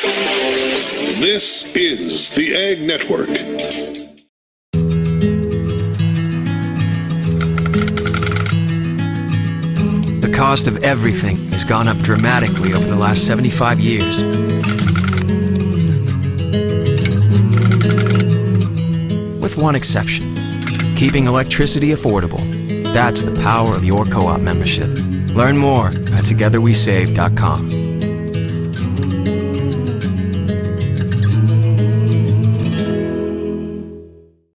This is the Ag Network. The cost of everything has gone up dramatically over the last 75 years. With one exception keeping electricity affordable. That's the power of your co op membership. Learn more at togetherwesave.com.